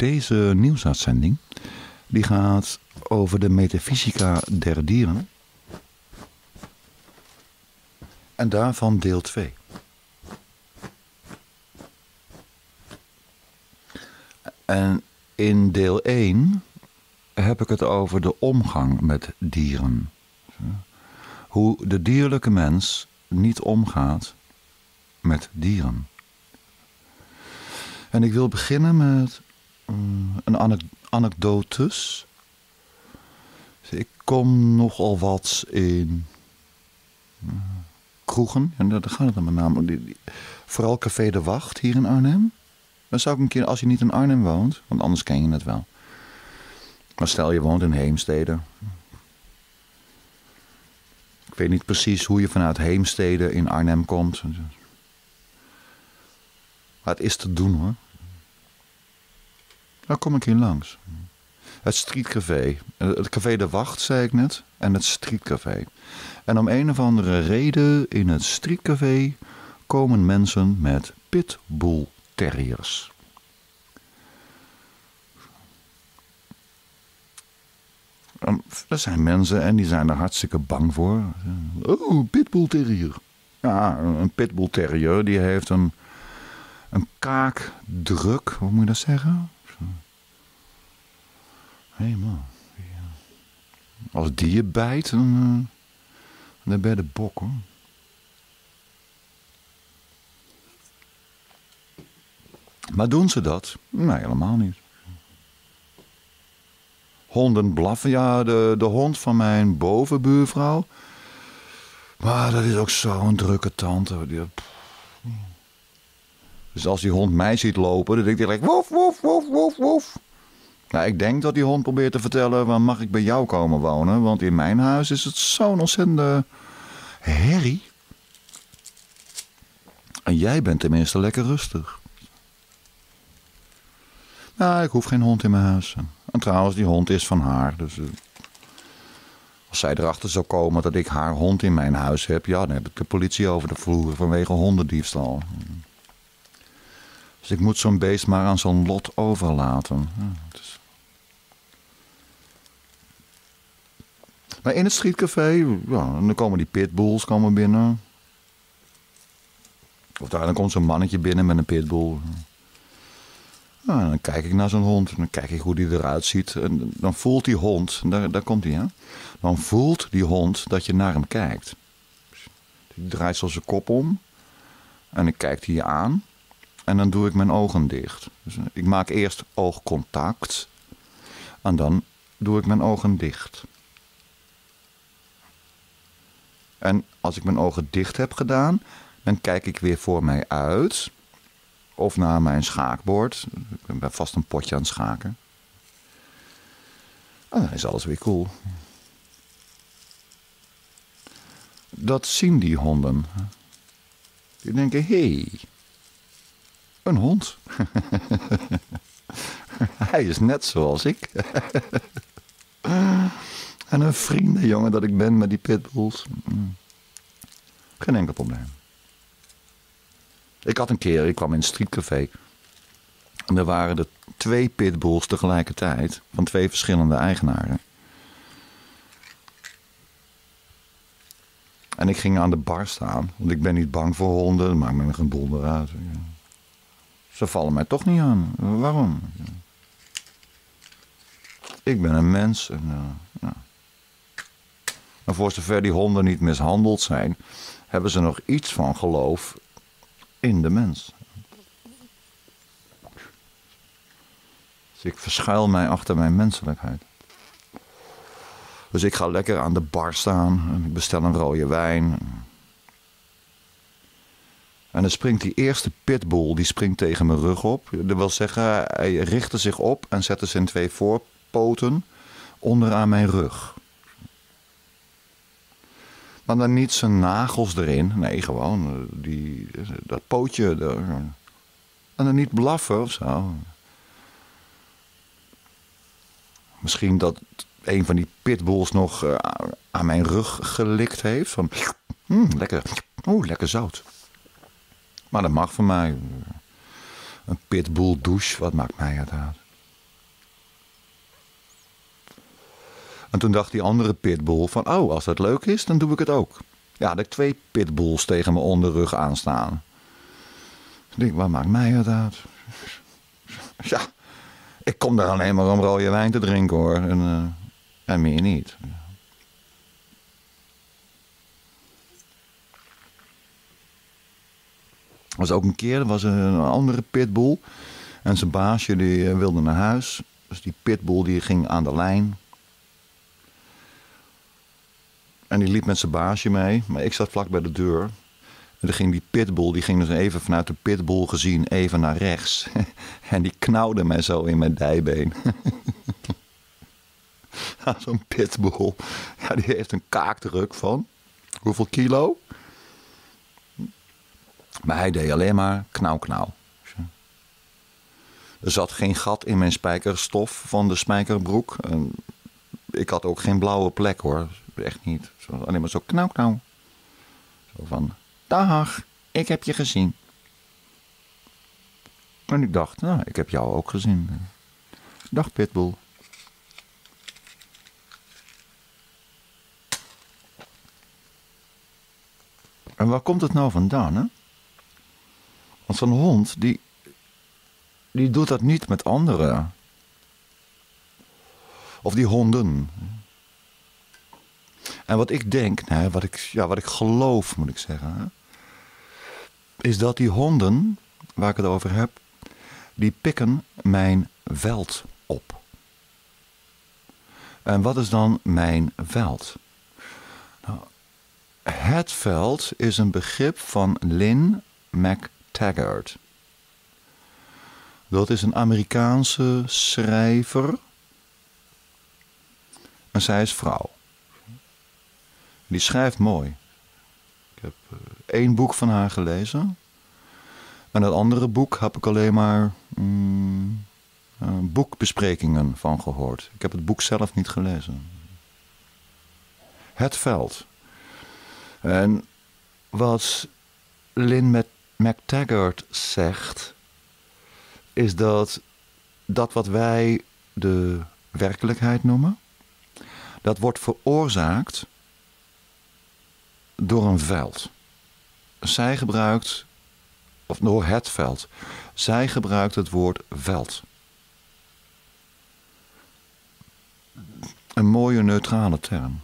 Deze nieuwsuitzending die gaat over de metafysica der dieren. En daarvan deel 2. En in deel 1 heb ik het over de omgang met dieren. Hoe de dierlijke mens niet omgaat met dieren. En ik wil beginnen met een anek anekdotes. Ik kom nogal wat in mm, kroegen. En daar gaat het dan met name. Vooral Café de Wacht hier in Arnhem. Dan zou ik een keer, als je niet in Arnhem woont, want anders ken je het wel. Maar stel je woont in Heemstede. Ik weet niet precies hoe je vanuit Heemstede in Arnhem komt. Maar het is te doen hoor. Daar kom ik hier langs. Het streetcafé. Het café De Wacht, zei ik net. En het streetcafé. En om een of andere reden in het streetcafé komen mensen met pitbull terriers. Er zijn mensen en die zijn er hartstikke bang voor. Oh, pitbull terrier. Ja, een pitbull terrier die heeft een, een kaakdruk, hoe moet je dat zeggen? Helemaal. Als die je bijt, dan, uh, dan ben je de bok hoor. Maar doen ze dat? Nee, helemaal niet. Honden blaffen, ja, de, de hond van mijn bovenbuurvrouw. Maar dat is ook zo'n drukke tante. Die, dus als die hond mij ziet lopen, dan denk ik direct woef, woef, woef, woef, woef. Nou, ik denk dat die hond probeert te vertellen, waar mag ik bij jou komen wonen? Want in mijn huis is het zo'n ontzettende herrie. En jij bent tenminste lekker rustig. Nou, ik hoef geen hond in mijn huis. En trouwens, die hond is van haar. Dus uh, als zij erachter zou komen dat ik haar hond in mijn huis heb... ja, dan heb ik de politie over de vloer vanwege hondendiefstal. Dus ik moet zo'n beest maar aan zo'n lot overlaten. Ja. Maar in het streetcafé, ja, dan komen die pitbulls komen binnen. Of daar, dan komt zo'n mannetje binnen met een pitbull. Nou, dan kijk ik naar zo'n hond. Dan kijk ik hoe die eruit ziet. En dan voelt die hond, daar, komt hij, hè? Dan voelt die hond dat je naar hem kijkt. Die draait zo zijn kop om. En ik kijk die aan. En dan doe ik mijn ogen dicht. Dus ik maak eerst oogcontact. En dan doe ik mijn ogen dicht. En als ik mijn ogen dicht heb gedaan, dan kijk ik weer voor mij uit. Of naar mijn schaakbord. Ik ben vast een potje aan het schaken. En dan is alles weer cool. Dat zien die honden. Die denken, hé, hey, een hond. Hij is net zoals ik. en een vriendenjongen dat ik ben met die pitbulls. Geen enkel probleem. Ik had een keer, ik kwam in een streetcafé. En er waren er twee pitbulls tegelijkertijd. Van twee verschillende eigenaren. En ik ging aan de bar staan. Want ik ben niet bang voor honden. Dat maakt me geen donder uit. Ze vallen mij toch niet aan. Waarom? Ik ben een mens. En, ja. Maar voor zover die honden niet mishandeld zijn... hebben ze nog iets van geloof in de mens. Dus ik verschuil mij achter mijn menselijkheid. Dus ik ga lekker aan de bar staan en ik bestel een rode wijn. En dan springt die eerste pitbull, die springt tegen mijn rug op. Dat wil zeggen, hij richtte zich op en zette zijn twee voorpoten onderaan mijn rug. Maar dan niet zijn nagels erin. Nee, gewoon eh, die, dat pootje. Er. En dan niet blaffen of zo. Misschien dat een van die pitbulls nog uh, aan mijn rug gelikt heeft. Van, mm, lekker, oeh, lekker zout. Maar dat mag voor mij. Een pitbull douche, wat maakt mij uit? En toen dacht die andere pitbull van, oh, als dat leuk is, dan doe ik het ook. Ja, had ik twee pitbulls tegen mijn onderrug aanstaan. Ik denk, wat maakt mij het uit? Ja, ik kom daar alleen maar om rode wijn te drinken hoor. En, uh, en meer niet. Was ook een keer, er was een andere pitbull. En zijn baasje die eh, wilde naar huis. Dus die pitbull die ging aan de lijn. En die liep met zijn baasje mee. Maar ik zat vlak bij de deur. En dan ging die pitbull, die ging dus even vanuit de pitbull gezien even naar rechts. en die knauwde mij zo in mijn dijbeen. Zo'n pitbull. Ja, die heeft een kaakdruk van... Hoeveel kilo? Maar hij deed alleen maar knauw, knauw. Er zat geen gat in mijn spijkerstof van de spijkerbroek. En ik had ook geen blauwe plek hoor. Echt niet. Zo, alleen maar zo knauw, knauw. Zo van, dag, ik heb je gezien. En ik dacht, nou, ik heb jou ook gezien. Dag Pitbull. En waar komt het nou vandaan, hè? Want zo'n hond, die, die doet dat niet met anderen. Of die honden. En wat ik denk, nee, wat, ik, ja, wat ik geloof moet ik zeggen, is dat die honden, waar ik het over heb, die pikken mijn veld op. En wat is dan mijn veld? Nou, het veld is een begrip van Lynn McTaggart. Dat is een Amerikaanse schrijver. En zij is vrouw. Die schrijft mooi. Ik heb uh, één boek van haar gelezen. En het andere boek heb ik alleen maar mm, uh, boekbesprekingen van gehoord. Ik heb het boek zelf niet gelezen. Het veld. En wat Lynn McTaggart zegt, is dat dat wat wij de werkelijkheid noemen, dat wordt veroorzaakt door een veld. Zij gebruikt, of door het veld, zij gebruikt het woord veld. Een mooie neutrale term.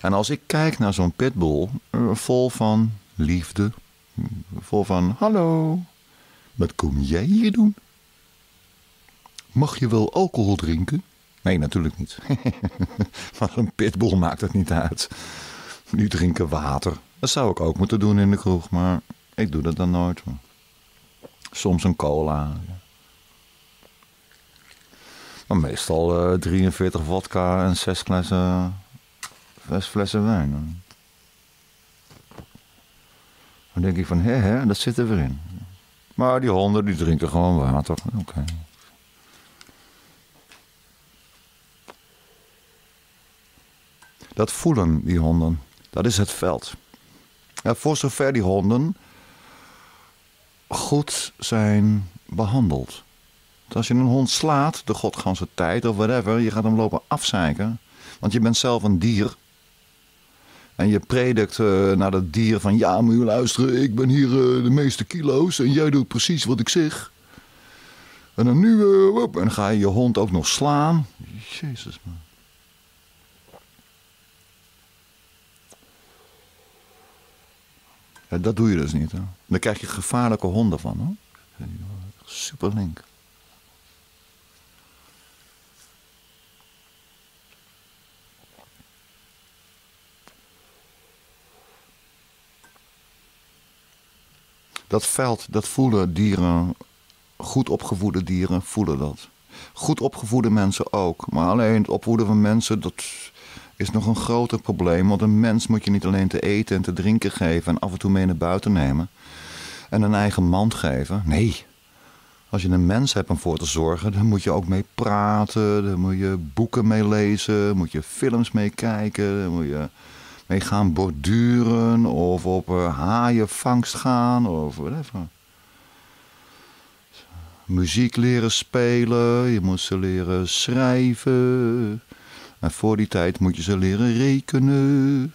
En als ik kijk naar zo'n pitbull, eh, vol van liefde, vol van hallo, wat kom jij hier doen? Mag je wel alcohol drinken? Nee, natuurlijk niet. maar een pitbull maakt het niet uit. Nu drinken water. Dat zou ik ook moeten doen in de kroeg, maar ik doe dat dan nooit. Soms een cola. Maar meestal uh, 43 vodka en 6 flessen, 6 flessen wijn. Dan denk ik van, hè, hè, dat zit er weer in. Maar die honden die drinken gewoon water. Oké. Dat voelen die honden. Dat is het veld. Ja, voor zover die honden goed zijn behandeld. Als je een hond slaat, de godganse tijd of whatever, je gaat hem lopen afzeiken. Want je bent zelf een dier. En je predikt uh, naar dat dier van ja, moet je luisteren, ik ben hier uh, de meeste kilo's en jij doet precies wat ik zeg. En dan nu, uh, en dan ga je je hond ook nog slaan. Jezus man. Dat doe je dus niet. Hè? Dan krijg je gevaarlijke honden van. Hoor. Super. Dat veld, dat voelen dieren, goed opgevoede dieren voelen dat. Goed opgevoede mensen ook. Maar alleen het opvoeden van mensen, dat is nog een groter probleem. Want een mens moet je niet alleen te eten en te drinken geven en af en toe mee naar buiten nemen. En een eigen mand geven. Nee. Als je een mens hebt om voor te zorgen, dan moet je ook mee praten. Dan moet je boeken mee lezen. Moet je films mee kijken. Dan moet je mee gaan borduren. Of op haaienvangst gaan. Of whatever. muziek leren spelen, je moet ze leren schrijven. En voor die tijd moet je ze leren rekenen.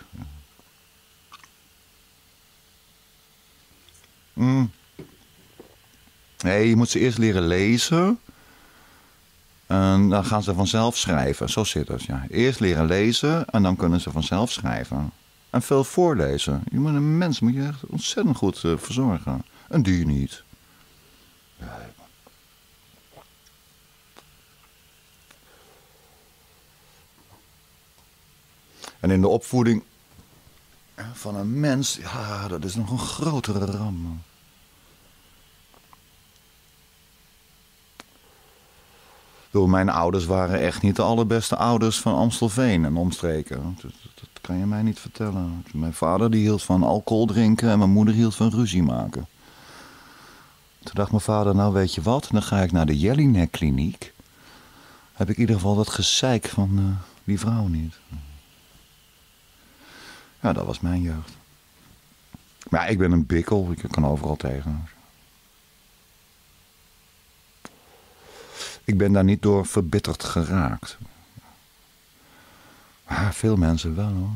Mm. Nee, je moet ze eerst leren lezen. En dan gaan ze vanzelf schrijven. Zo zit het, ja. Eerst leren lezen en dan kunnen ze vanzelf schrijven. En veel voorlezen. Je moet een mens moet je echt ontzettend goed uh, verzorgen. Een dier niet. En in de opvoeding van een mens, ja, dat is nog een grotere ramp. Door mijn ouders waren echt niet de allerbeste ouders van Amstelveen en omstreken. Dat, kan je mij niet vertellen. Mijn vader die hield van alcohol drinken en mijn moeder hield van ruzie maken. Toen dacht mijn vader, nou weet je wat, dan ga ik naar de Jellinek kliniek. Heb ik in ieder geval dat gezeik van uh, die vrouw niet. Ja, dat was mijn jeugd. Maar ik ben een bikkel, ik kan overal tegen. Ik ben daar niet door verbitterd geraakt. Maar veel mensen wel hoor.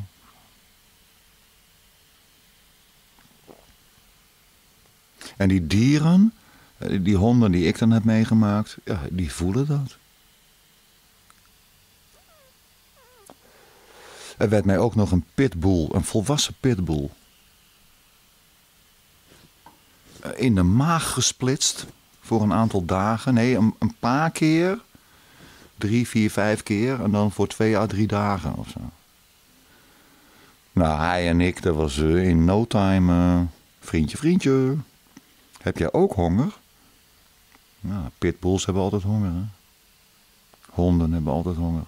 En die dieren, die honden die ik dan heb meegemaakt, ja, die voelen dat. Er werd mij ook nog een pitbull, een volwassen pitbull, in de maag gesplitst voor een aantal dagen. Nee, een, een paar keer. Drie, vier, vijf keer. En dan voor twee à drie dagen of zo. Nou, hij en ik, dat was uh, in no time uh, vriendje, vriendje. Heb jij ook honger? Nou, pitbulls hebben altijd honger. Hè? Honden hebben altijd honger.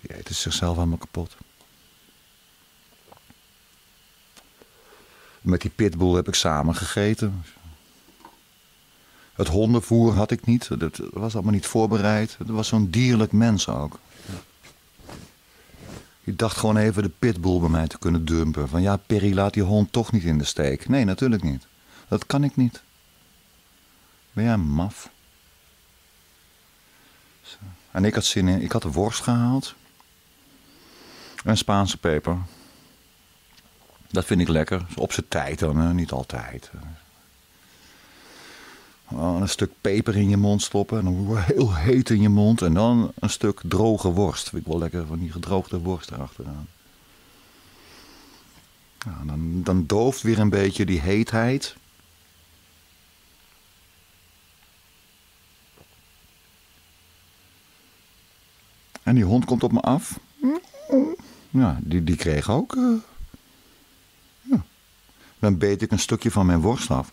Die eten zichzelf helemaal kapot. Met die pitbull heb ik samen gegeten. Het hondenvoer had ik niet. Dat was allemaal niet voorbereid. Het was zo'n dierlijk mens ook. Je dacht gewoon even de pitbull bij mij te kunnen dumpen. Van ja, Perry, laat die hond toch niet in de steek. Nee, natuurlijk niet. Dat kan ik niet. Ben jij maf? En ik had zin in... Ik had de worst gehaald. En Spaanse peper. Dat vind ik lekker. Op zijn tijd dan, niet altijd. een stuk peper in je mond stoppen. En dan heel heet in je mond. En dan een stuk droge worst. Vind ik wel lekker van die gedroogde worst erachteraan. Dan, dan dooft weer een beetje die heetheid. En die hond komt op me af. Ja, die, die kreeg ook. Uh, ja. Dan beet ik een stukje van mijn worst af.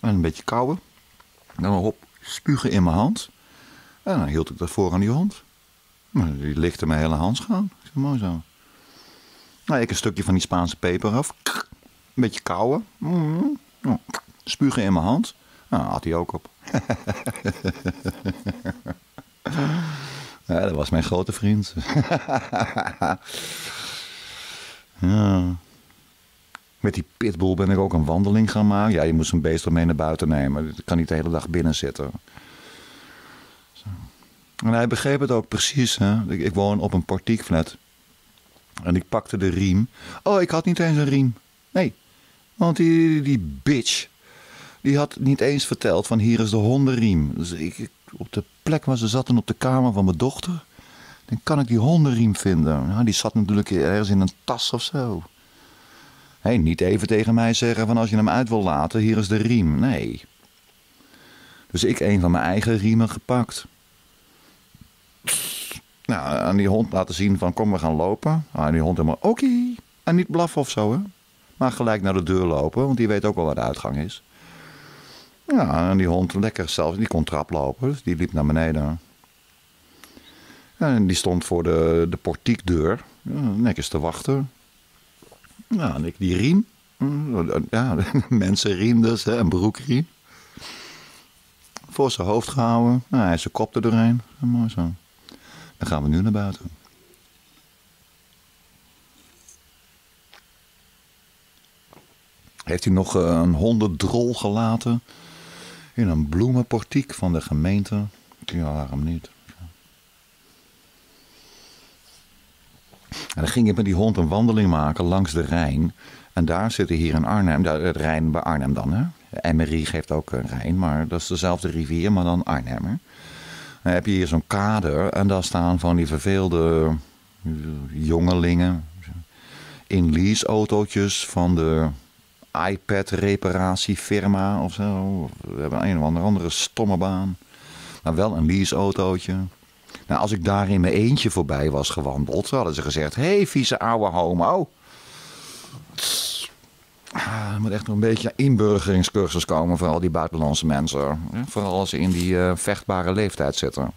En een beetje kauwen. Dan hop, spugen in mijn hand. En dan hield ik dat voor aan die hond. Die lichtte mijn hele handschoen. Mooi zo. Nou, ik een stukje van die Spaanse peper af. Een beetje kauwen. Spugen in mijn hand. Nou, had hij ook op. Ja, dat was mijn grote vriend. ja. Met die pitbull ben ik ook een wandeling gaan maken. Ja, je moet zo'n beest mee naar buiten nemen. Ik kan niet de hele dag binnen zitten. Zo. En hij begreep het ook precies. Hè? Ik, ik woon op een portiekflat. En ik pakte de riem. Oh, ik had niet eens een riem. Nee. Want die, die bitch, die had niet eens verteld van hier is de hondenriem. Dus ik, op de plek waar ze zaten op de kamer van mijn dochter, dan kan ik die hondenriem vinden. Die zat natuurlijk ergens in een tas of zo. Hé, niet even tegen mij zeggen van als je hem uit wil laten, hier is de riem. Nee. Dus ik een van mijn eigen riemen gepakt. Nou, aan die hond laten zien van kom we gaan lopen. Ah, en die hond helemaal oké. En niet blaffen of zo hè. Maar gelijk naar de deur lopen, want die weet ook wel waar de uitgang is. Ja, en die hond lekker zelf, die kon traplopen, dus die liep naar beneden. En die stond voor de, de portiekdeur, netjes te wachten. Ja, en ik die riem. Ja, mensenriem dus, hè, een broekriem. Voor zijn hoofd gehouden. Nou, hij is zijn kop er doorheen. mooi zo. Dan gaan we nu naar buiten. heeft hij nog een hondendrol gelaten in een bloemenportiek van de gemeente. Ja, waarom niet? En dan ging ik met die hond een wandeling maken langs de Rijn. En daar zitten hier in Arnhem, de Rijn bij Arnhem dan. Hè? Emmery geeft ook een Rijn, maar dat is dezelfde rivier, maar dan Arnhem. Hè? Dan heb je hier zo'n kader en daar staan van die verveelde jongelingen in leaseautootjes van de iPad-reparatiefirma of zo. We hebben een of andere, stomme baan. Maar wel een leaseautootje. Nou, als ik daar in mijn eentje voorbij was gewandeld, hadden ze gezegd: Hé, hey, vieze ouwe homo. Ah, er moet echt nog een beetje inburgeringscursus komen voor al die buitenlandse mensen. Vooral als ze in die uh, vechtbare leeftijd zitten.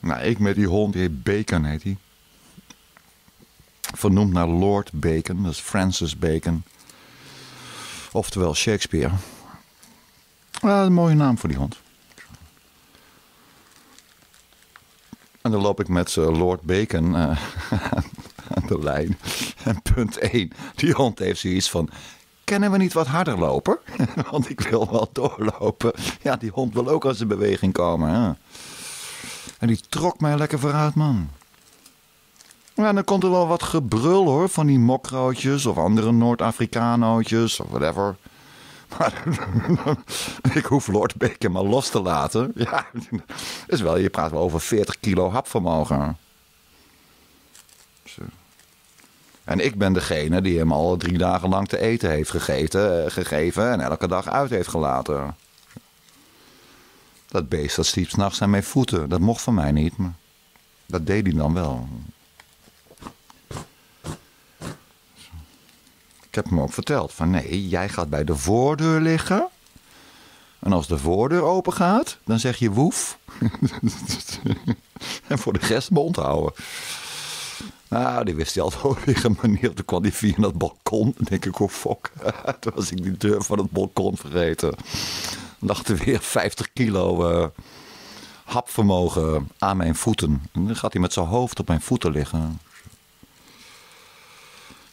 Nou, ik met die hond, die heet heet hij. Vernoemd naar Lord Bacon, is Francis Bacon. Oftewel Shakespeare. Ah, een mooie naam voor die hond. En dan loop ik met uh, Lord Bacon uh, aan de lijn. En punt 1, die hond heeft zoiets van... Kennen we niet wat harder lopen? Want ik wil wel doorlopen. Ja, die hond wil ook als in beweging komen. Hè? En die trok mij lekker vooruit, man. Ja, dan komt er wel wat gebrul hoor, van die mokrootjes of andere Noord-Afrikanootjes of whatever. Maar ik hoef Lord Bacon maar los te laten. Ja, is wel, je praat wel over 40 kilo hapvermogen. Zo. En ik ben degene die hem al drie dagen lang te eten heeft gegeten, eh, gegeven en elke dag uit heeft gelaten. Dat beest dat sliep s'nachts aan mijn voeten. Dat mocht van mij niet, maar dat deed hij dan wel. Ik heb hem ook verteld van nee, jij gaat bij de voordeur liggen. En als de voordeur open gaat, dan zeg je woef. en voor de rest mond houden. Nou, die wist hij altijd wel weer een manier. Toen kwam hij via dat balkon. Dan denk ik, oh fuck. Toen was ik die deur van het balkon vergeten. Lag er weer 50 kilo uh, hapvermogen aan mijn voeten. En dan gaat hij met zijn hoofd op mijn voeten liggen.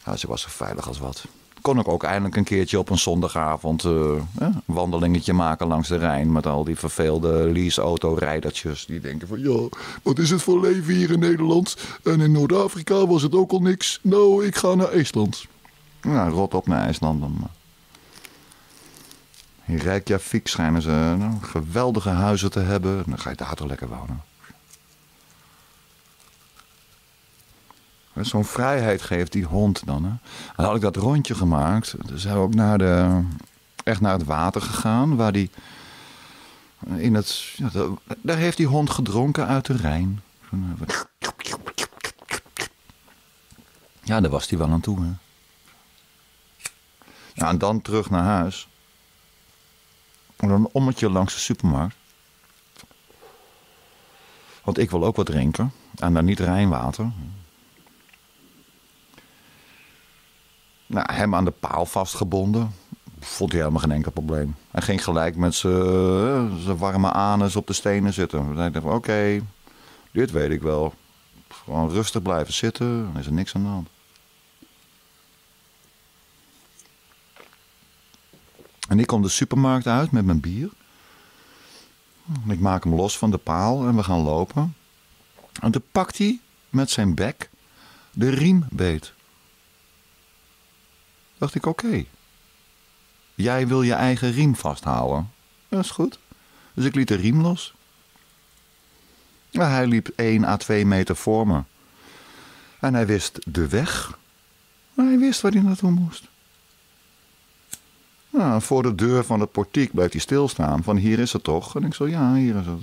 Ja, ze was zo veilig als wat. Kon ik ook eindelijk een keertje op een zondagavond uh, een wandelingetje maken langs de Rijn. Met al die verveelde lease-auto-rijdertjes. Die denken van ja, wat is het voor leven hier in Nederland? En in Noord-Afrika was het ook al niks. Nou, ik ga naar IJsland. Ja, rot op naar IJsland dan. In Reykjavik schijnen ze nou, geweldige huizen te hebben. Dan ga je daar toch lekker wonen. Zo'n vrijheid geeft die hond dan. Hè. En dan had ik dat rondje gemaakt. Dus zijn we ook naar de, echt naar het water gegaan. Waar die in het, ja, daar heeft die hond gedronken uit de Rijn. Ja, daar was hij wel aan toe. Hè. Ja, en dan terug naar huis. En dan een ommetje langs de supermarkt. Want ik wil ook wat drinken. En dan niet Rijnwater. Nou, hem aan de paal vastgebonden. Vond hij helemaal geen enkel probleem. Hij ging gelijk met zijn warme anus op de stenen zitten. Dan dacht oké, dit weet ik wel. Gewoon rustig blijven zitten, dan is er niks aan de hand. En ik kom de supermarkt uit met mijn bier. Ik maak hem los van de paal en we gaan lopen. En toen pakt hij met zijn bek de riem beet dacht ik, oké. Jij wil je eigen riem vasthouden. Dat is goed. Dus ik liet de riem los. hij liep 1 à 2 meter voor me. En hij wist de weg. hij wist waar hij naartoe moest. Voor de deur van het portiek bleef hij stilstaan. Van hier is het toch? En ik zo, ja, hier is het.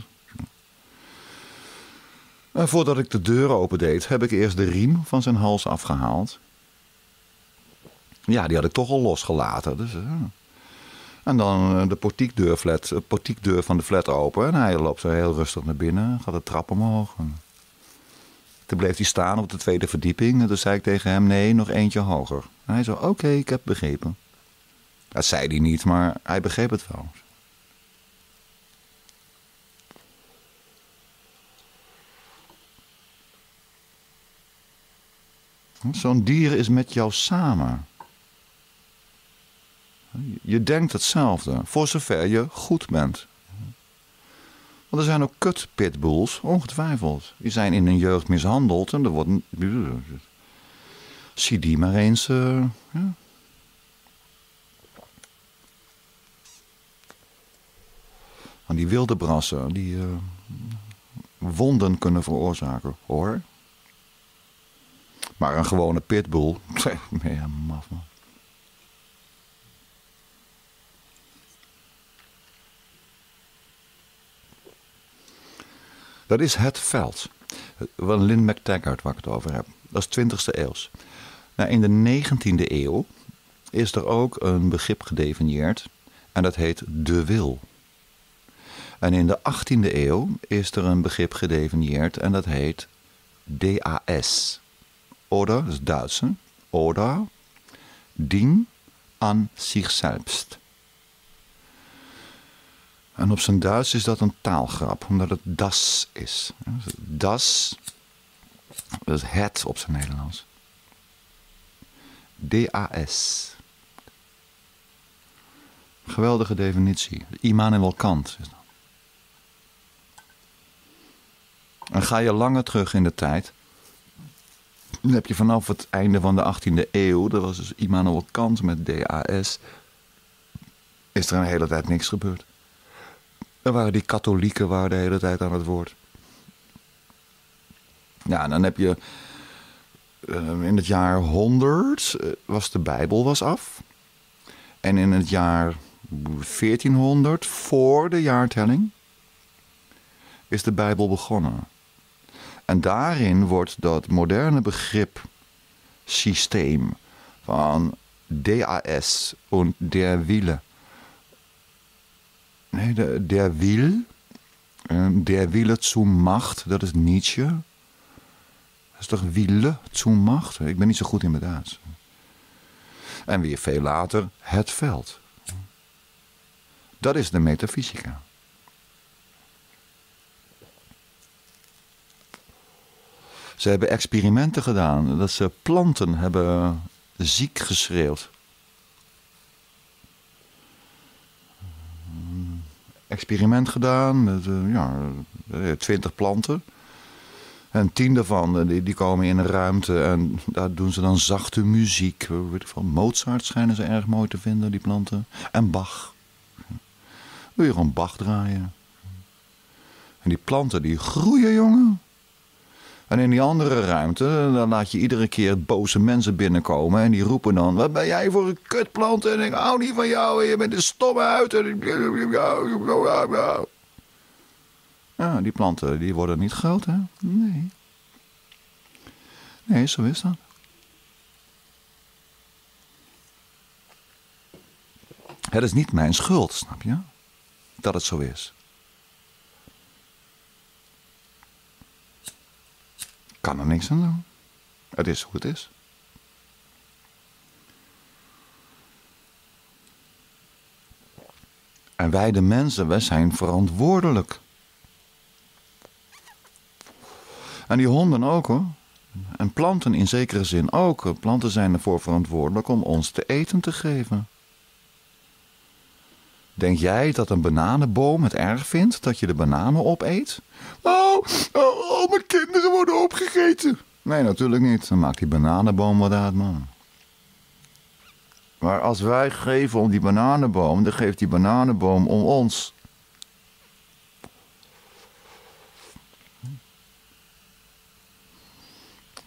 En voordat ik de deur opendeed, heb ik eerst de riem van zijn hals afgehaald. Ja, die had ik toch al losgelaten. Dus. En dan eh, de portiekdeur, flat, portiekdeur van de flat open. En hij loopt zo heel rustig naar binnen. Gaat de trap omhoog. toen bleef hij staan op de tweede verdieping. En toen zei ik tegen hem, nee, nog eentje hoger. En hij zei, oké, ik heb begrepen. Dat zei hij niet, maar hij begreep het wel. Zo'n dier is met jou samen. Je denkt hetzelfde, voor zover je goed bent. Want er zijn ook kut pitbulls, ongetwijfeld. Die zijn in hun jeugd mishandeld en er wordt... Zie die maar eens... Ja. die wilde brassen, die uh, wonden kunnen veroorzaken, hoor. Maar een gewone pitbull, nee, maf man. Dat is het veld. Van Lynn McTaggart waar ik het over heb. Dat is 20e eeuws. Nou, in de 19e eeuw is er ook een begrip gedefinieerd. En dat heet de wil. En in de 18e eeuw is er een begrip gedefinieerd en dat heet DAS. Oder, dat is Duits, hè? Oder, Ding an sich selbst. En op zijn Duits is dat een taalgrap, omdat het das is. Das, dat is het op zijn Nederlands. D-A-S. Geweldige definitie. Immanuel Kant is dat. En ga je langer terug in de tijd. Dan heb je vanaf het einde van de 18e eeuw, dat was dus Immanuel Kant met DAS, is er een hele tijd niks gebeurd. Er waren die katholieken waren de hele tijd aan het woord. Ja, en dan heb je uh, in het jaar 100 uh, was de Bijbel was af. En in het jaar 1400, voor de jaartelling, is de Bijbel begonnen. En daarin wordt dat moderne begrip systeem van DAS en der Wille. Nee, de, der Will, der Wille zu Macht, dat is Nietzsche. Dat is toch Wille zu Macht? Ik ben niet zo goed in mijn Duits. En weer veel later het veld. Dat is de metafysica. Ze hebben experimenten gedaan. Dat ze planten hebben ziek geschreeuwd. Experiment gedaan met uh, ja, eh, twintig planten. En tien daarvan die, die, komen in een ruimte en daar doen ze dan zachte muziek. Weet ik van Mozart schijnen ze erg mooi te vinden, die planten. En Bach. Wil je gewoon Bach draaien. En die planten die groeien, jongen. En in die andere ruimte, dan laat je iedere keer boze mensen binnenkomen. En die roepen dan, wat ben jij voor een kutplant? En ik hou niet van jou. En je bent een stomme uit. Ja, die planten die worden niet groot, hè? Nee. Nee, zo is dat. Het is niet mijn schuld, snap je? Dat het zo is. Kan er niks aan doen. Het is hoe het is. En wij de mensen, wij zijn verantwoordelijk. En die honden ook hoor. En planten in zekere zin ook. Planten zijn ervoor verantwoordelijk om ons te eten te geven. Denk jij dat een bananenboom het erg vindt dat je de bananen opeet? Oh, oh, al mijn kinderen worden opgegeten. Nee, natuurlijk niet. Dan maakt die bananenboom wat uit, man. Maar als wij geven om die bananenboom, dan geeft die bananenboom om ons.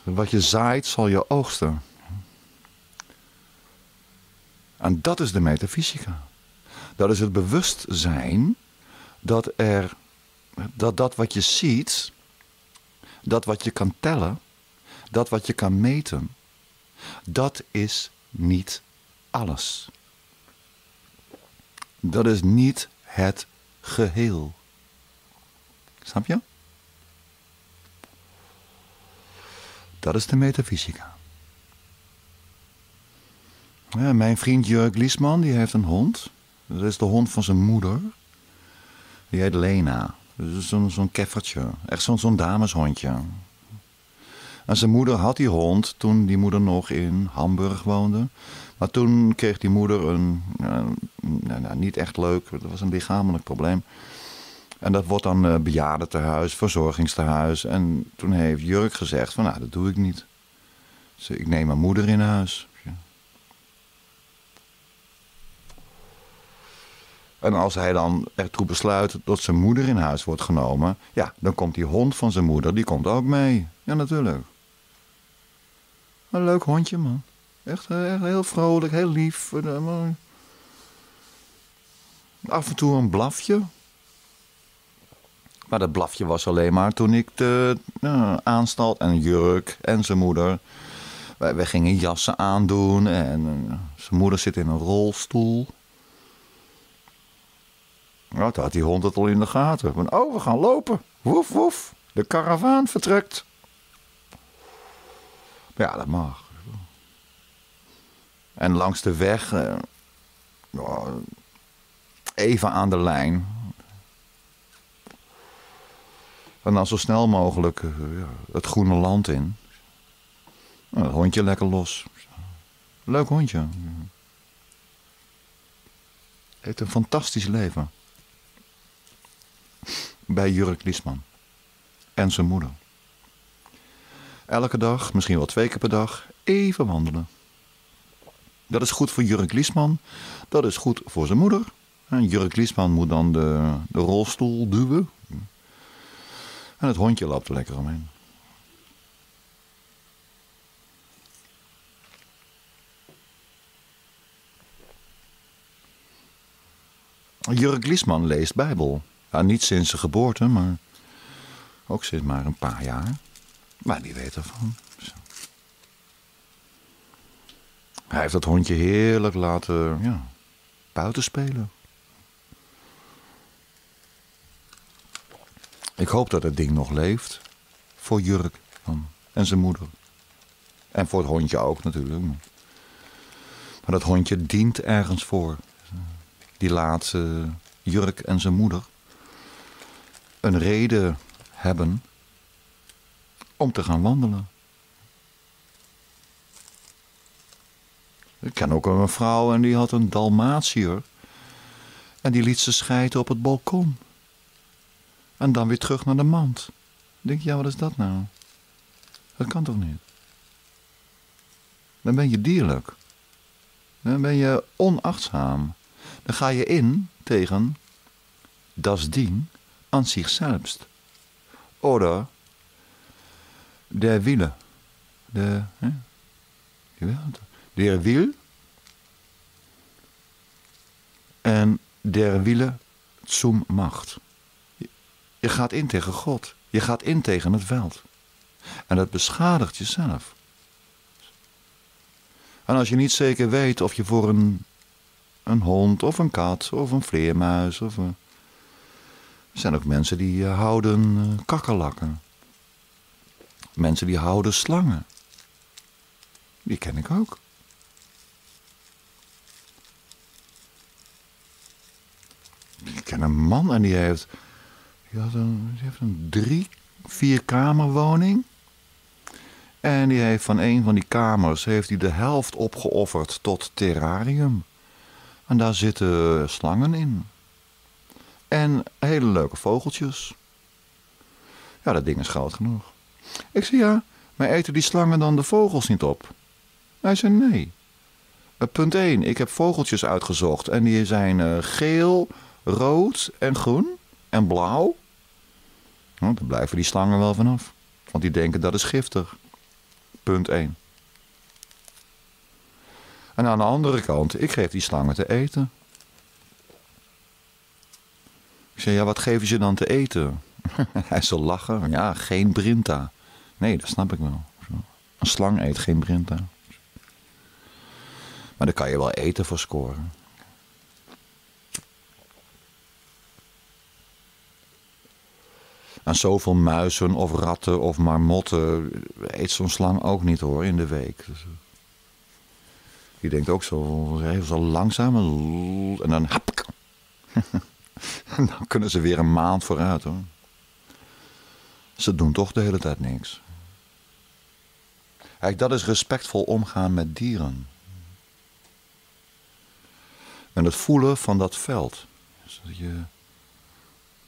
Wat je zaait, zal je oogsten. En dat is de metafysica. Dat is het bewustzijn dat er dat dat wat je ziet, dat wat je kan tellen, dat wat je kan meten, dat is niet alles. Dat is niet het geheel. Snap je? Dat is de metafysica. Ja, mijn vriend Jurk Liesman die heeft een hond. Dat is de hond van zijn moeder. Die heet Lena. Zo'n zo'n keffertje. Echt zo'n zo'n dameshondje. En zijn moeder had die hond toen die moeder nog in Hamburg woonde. Maar toen kreeg die moeder een, nou, nou, niet echt leuk, dat was een lichamelijk probleem. En dat wordt dan uh, bejaardentehuis, verzorgingstehuis. En toen heeft Jurk gezegd van nou, dat doe ik niet. Dus ik neem mijn moeder in huis. En als hij dan ertoe besluit dat zijn moeder in huis wordt genomen, ja, dan komt die hond van zijn moeder, die komt ook mee. Ja, natuurlijk. Een leuk hondje, man. Echt, eh, echt heel vrolijk, heel lief. Af en toe een blafje. Maar dat blafje was alleen maar toen ik de uh, aanstalt en Jurk en zijn moeder. Wij, gingen jassen aandoen en zijn moeder zit in een rolstoel. Nou, toen had die hond het al in de gaten. Van, oh, we gaan lopen. Woef, woef. De karavaan vertrekt. Ja, dat mag. En langs de weg, uh, even aan de lijn. En dan zo snel mogelijk ja, het groene land in. Nou, het hondje lekker los. Leuk hondje. Heeft een fantastisch leven. Bij Jurk Liesman. En zijn moeder. Elke dag, misschien wel twee keer per dag, even wandelen. Dat is goed voor Jurk Liesman. Dat is goed voor zijn moeder. En Jurk Liesman moet dan de, de rolstoel duwen. En het hondje loopt er lekker omheen. Jurk Liesman leest Bijbel. Ja, niet sinds zijn geboorte, maar ook sinds maar een paar jaar. Maar die weet ervan. Hij heeft dat hondje heerlijk laten ja, buiten spelen. Ik hoop dat het ding nog leeft. Voor Jurk en zijn moeder. En voor het hondje ook natuurlijk. Maar dat hondje dient ergens voor. Die laat Jurk en zijn moeder een reden hebben om te gaan wandelen. Ik ken ook een vrouw en die had een Dalmatiër. En die liet ze scheiden op het balkon. En dan weer terug naar de mand. Ik denk, ja, wat is dat nou? Dat kan toch niet? Dan ben je dierlijk. Dan ben je onachtzaam. Dan ga je in tegen das Ding an sich selbst. Oder der Wille. Der, der Will en der Wille zum Macht. Je gaat in tegen God. Je gaat in tegen het veld. En dat beschadigt jezelf. En als je niet zeker weet of je voor een, een hond of een kat of een vleermuis of een... Er zijn ook mensen die uh, houden uh, kakkerlakken. Mensen die houden slangen. Die ken ik ook. Ik ken een man en die heeft die, had een, die heeft een drie, vier kamerwoning. En die heeft van een van die kamers heeft hij de helft opgeofferd tot terrarium. En daar zitten slangen in. En hele leuke vogeltjes. Ja, dat ding is groot genoeg. Ik zei ja, maar eten die slangen dan de vogels niet op? Hij zei nee. Uh, punt 1, ik heb vogeltjes uitgezocht en die zijn uh, geel, rood en groen en blauw. Nou, dan blijven die slangen wel vanaf. Want die denken dat is giftig. Punt 1. En aan de andere kant, ik geef die slangen te eten. Zeg, ja, wat geven ze dan te eten? Hij zal lachen. Ja, geen brinta. Nee, dat snap ik wel. Een slang eet geen brinta. Maar daar kan je wel eten voor scoren. En zoveel muizen of ratten of marmotten eet zo'n slang ook niet hoor in de week. Dus, eh, die denkt ook zo, zo langzaam en dan hap. dan kunnen ze weer een maand vooruit hoor. Ze doen toch de hele tijd niks. Kijk, dat is respectvol omgaan met dieren. En het voelen van dat veld. Dus je,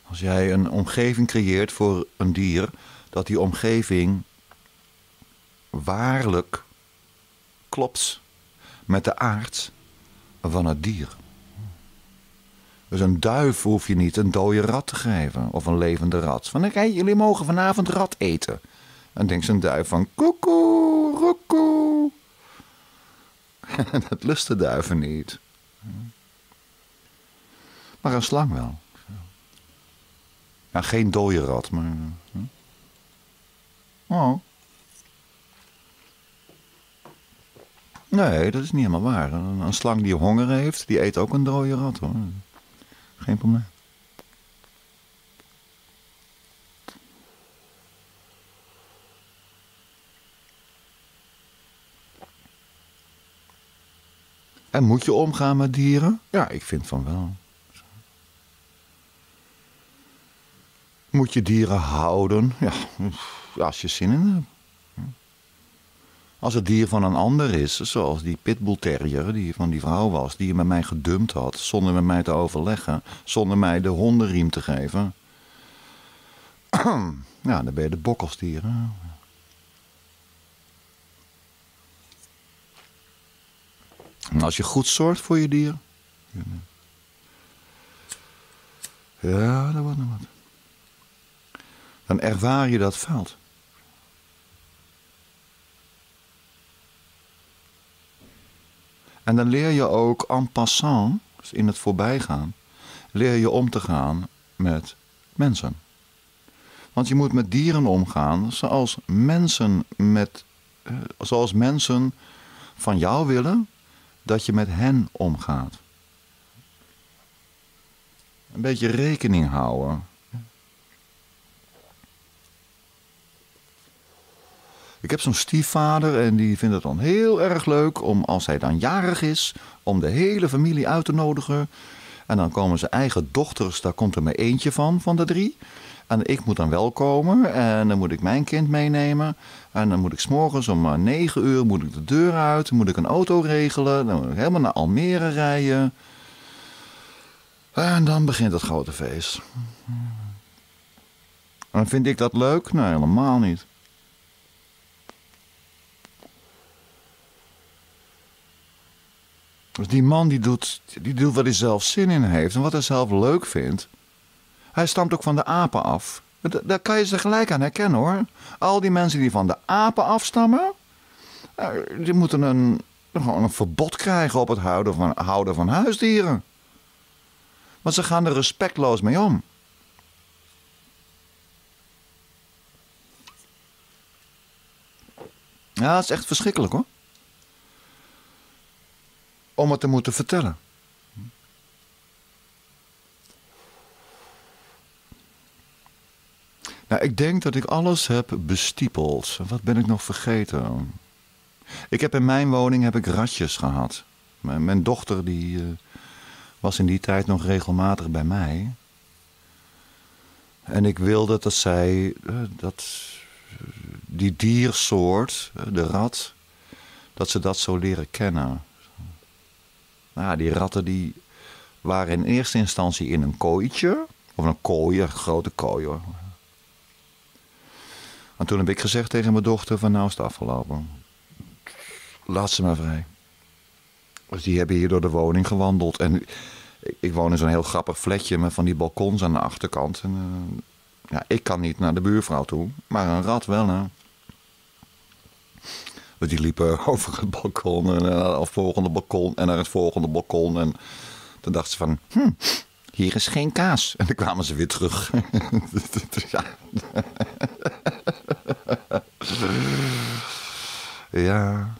als jij een omgeving creëert voor een dier, dat die omgeving waarlijk klopt met de aard van het dier. Dus een duif hoef je niet een dode rat te geven of een levende rat. Van jullie mogen vanavond rat eten. En denkt een duif van koekoe, roekoe. dat lust de duiven niet. Maar een slang wel. Ja, geen dode rat, maar... Oh. Nee, dat is niet helemaal waar. Een, slang die honger heeft, die eet ook een dode rat hoor. Geen probleem. En moet je omgaan met dieren? Ja, ik vind van wel. Moet je dieren houden? Ja, als je zin in hebt. Als het dier van een ander is, zoals die pitbull terrier die van die vrouw was, die je met mij gedumpt had, zonder met mij te overleggen, zonder mij de hondenriem te geven. ja, dan ben je de bokkelsdier. En als je goed zorgt voor je dier. Ja, dat wordt nog wat. Dan ervaar je dat veld. En dan leer je ook en passant, dus in het voorbijgaan, leer je om te gaan met mensen. Want je moet met dieren omgaan zoals mensen, met, eh, zoals mensen van jou willen dat je met hen omgaat. Een beetje rekening houden. Ik heb zo'n stiefvader en die vindt het dan heel erg leuk om als hij dan jarig is, om de hele familie uit te nodigen. En dan komen zijn eigen dochters, daar komt er maar eentje van, van de drie. En ik moet dan wel komen en dan moet ik mijn kind meenemen. En dan moet ik s'morgens om 9 eh, uur moet ik de deur uit, moet ik een auto regelen, dan moet ik helemaal naar Almere rijden. En dan begint het grote feest. En vind ik dat leuk? Nee, helemaal niet. Dus die man die doet, die doet wat hij zelf zin in heeft en wat hij zelf leuk vindt. Hij stamt ook van de apen af. Daar kan je ze gelijk aan herkennen hoor. Al die mensen die van de apen afstammen, eh, die moeten een, gewoon een verbod krijgen op het houden van, houden van huisdieren. Want ze gaan er respectloos mee om. Ja, dat is echt verschrikkelijk hoor om het te moeten vertellen. Nou, ik denk dat ik alles heb bestiepeld. Wat ben ik nog vergeten? Ik heb in mijn woning heb ik ratjes gehad. Mijn, mijn dochter die, uh, was in die tijd nog regelmatig bij mij. En ik wilde dat zij uh, dat, die diersoort, de rat, dat ze dat zou leren kennen. Nou, die ratten die waren in eerste instantie in een kooitje. Of een kooi, een grote kooi hoor. En toen heb ik gezegd tegen mijn dochter van nou is het afgelopen. Laat ze maar vrij. Dus die hebben hier door de woning gewandeld. En ik, woon in zo'n heel grappig flatje met van die balkons aan de achterkant. En, uh, ja, ik kan niet naar de buurvrouw toe, maar een rat wel. Hè. Die liepen over het balkon en naar eh, het volgende balkon en naar het volgende balkon. En toen dachten ze van, hm, hier is geen kaas. En dan kwamen ze weer terug. ja. ja,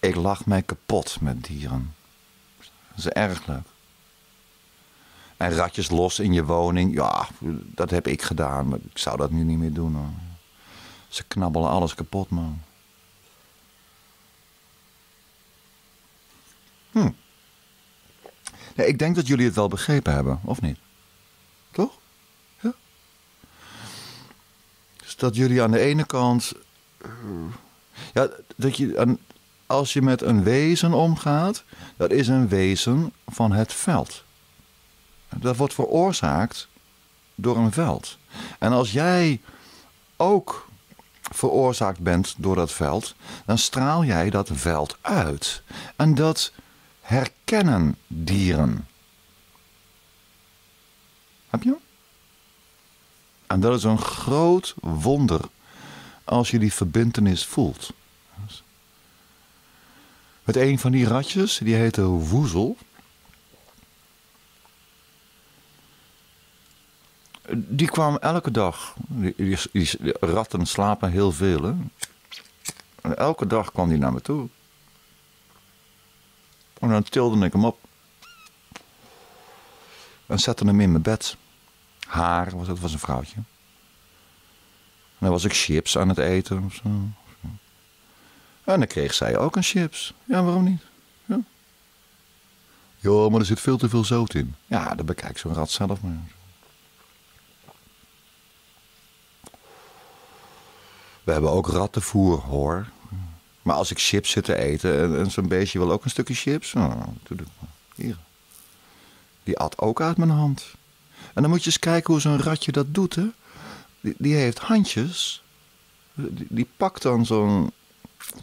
ik lach mij kapot met dieren. Dat is erg leuk. En ratjes los in je woning, ja, dat heb ik gedaan. Maar ik zou dat nu niet meer doen. Hoor. Ze knabbelen alles kapot, man. Hm. Ik denk dat jullie het wel begrepen hebben, of niet? Toch? Ja. Dus dat jullie aan de ene kant. Uh, Ja, dat je, als je met een wezen omgaat, dat is een wezen van het veld. Dat wordt veroorzaakt door een veld. En als jij ook veroorzaakt bent door dat veld, dan straal jij dat veld uit. En dat herkennen dieren. Heb je? En dat is een groot wonder als je die verbintenis voelt. Met een van die ratjes, die heette Woezel. Die kwam elke dag. Die, die, ratten slapen heel veel. Hè? En elke dag kwam die naar me toe. En dan tilde ik hem op. En zette hem in mijn bed. Haar, was, dat was een vrouwtje. En dan was ik chips aan het eten of zo. En dan kreeg zij ook een chips. Ja, waarom niet? Ja. Maar er zit veel te veel zout in. Ja, dan bekijk zo'n rat zelf maar. We hebben ook rattenvoer, hoor. Maar als ik chips zit te eten en, zo'n beestje wil ook een stukje chips, nou, hier. Die at ook uit mijn hand. En dan moet je eens kijken hoe zo'n ratje dat doet, hè. Die, heeft handjes. Die, pakt dan zo'n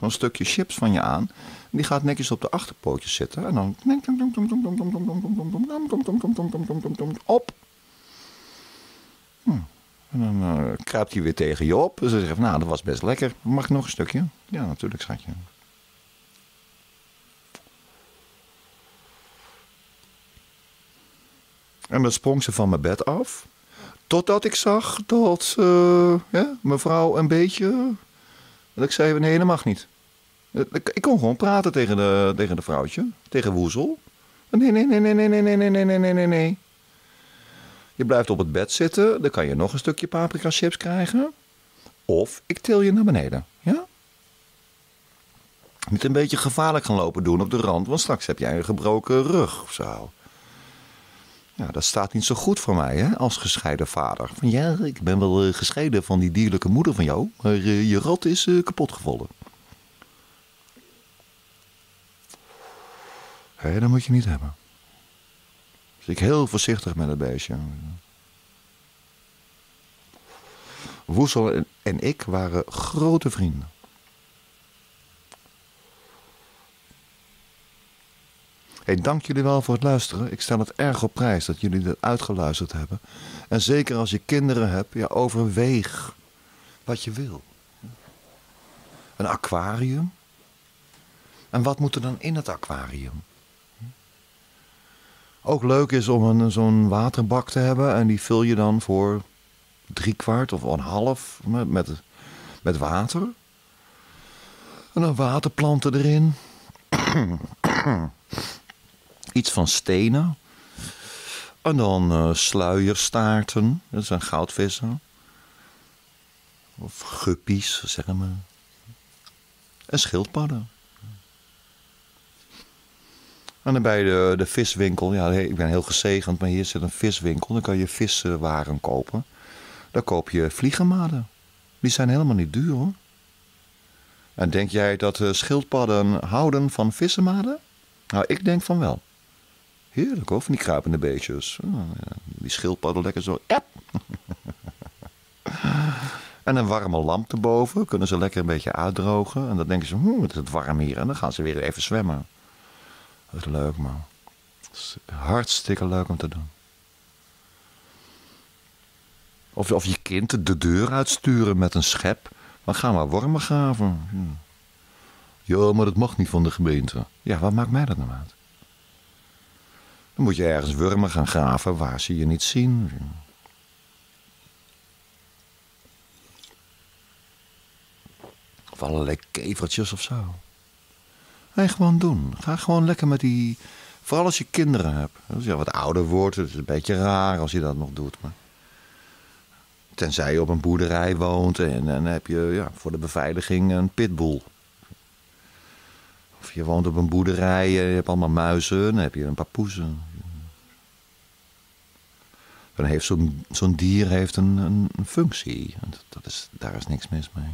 stukje chips van je aan. Die gaat netjes op de achterpootjes zitten. En dan... Op. En dan uh, hij weer tegen je op. Dus ze zegt, nou, dat was best lekker. Mag ik nog een stukje? Ja, natuurlijk, schatje. En dan sprong ze van mijn bed af. Totdat ik zag dat uh, ja, mevrouw een beetje... Dat ik zei, nee, dat mag niet. Ik, ik kon gewoon praten tegen de, tegen de vrouwtje. Tegen Woezel. Nee, nee, nee, nee, nee, nee, nee, nee, nee, nee, nee, nee. Je blijft op het bed zitten, dan kan je nog een stukje paprika chips krijgen. Of ik til je naar beneden. Ja? Niet een beetje gevaarlijk gaan lopen doen op de rand, want straks heb jij een gebroken rug of zo. Ja, dat staat niet zo goed voor mij, hè, als gescheiden vader. Van ja, ik ben wel uh, gescheiden van die dierlijke moeder van jou, maar uh, je rat is uh, kapot gevallen. Hé, dat moet je niet hebben. Dus ik heel voorzichtig met het beestje. Woesel en ik waren grote vrienden. Hey, dank jullie wel voor het luisteren. Ik stel het erg op prijs dat jullie dit uitgeluisterd hebben. En zeker als je kinderen hebt, ja, overweeg wat je wil. Een aquarium. En wat moet er dan in het aquarium? Ook leuk is om zo'n waterbak te hebben en die vul je dan voor drie kwart of een half met, met, water. En dan waterplanten erin. Iets van stenen. En dan uh, sluierstaarten. Dat zijn goudvissen. Of guppies, zeggen we. En schildpadden. En dan bij de, de viswinkel, ja, ik ben heel gezegend, maar hier zit een viswinkel. Dan kan je viswaren kopen. Dan koop je vliegenmaden. Die zijn helemaal niet duur hoor. En denk jij dat uh, schildpadden houden van vissenmaden? Nou, ik denk van wel. Heerlijk hoor, van die kruipende beestjes. Die schildpadden lekker zo. En een warme lamp erboven. Kunnen ze lekker een beetje uitdrogen. En dan denken ze, hm, het is warm hier. En dan gaan ze weer even zwemmen. Leuk, man. hartstikke leuk om te doen. Of, of je kind de deur uitsturen met een schep. Dan gaan we wormen graven. Ja, maar dat mag niet van de gemeente. Ja, wat maakt mij dat nou uit? Dan moet je ergens wormen gaan graven waar ze je niet zien. Of allerlei kevertjes of zo. Nee, gewoon doen. Ga gewoon lekker met die... Vooral als je kinderen hebt. Als je wat ouder wordt, het is een beetje raar als je dat nog doet. Maar... Tenzij je op een boerderij woont en dan heb je ja, voor de beveiliging een pitbull. Of je woont op een boerderij, je hebt allemaal muizen, dan heb je een paar poezen. Dan heeft zo'n zo'n dier heeft een, een, functie. Dat is, daar is niks mis mee.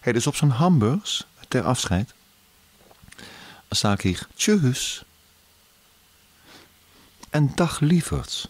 Hey, dus op zo'n hamburgers ter afscheid. Sta ik hier. Tjus. En dag lieverds.